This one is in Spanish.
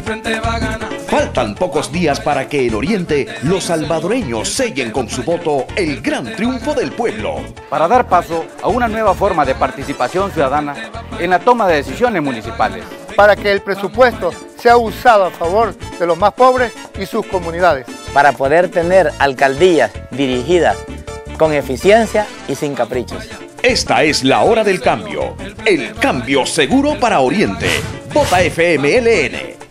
frente va a ganar. Faltan pocos días para que en Oriente los salvadoreños sellen con su voto el gran triunfo del pueblo. Para dar paso a una nueva forma de participación ciudadana en la toma de decisiones municipales. Para que el presupuesto sea usado a favor de los más pobres y sus comunidades. Para poder tener alcaldías dirigidas con eficiencia y sin caprichos. Esta es la hora del cambio. El cambio seguro para Oriente. Vota FMLN.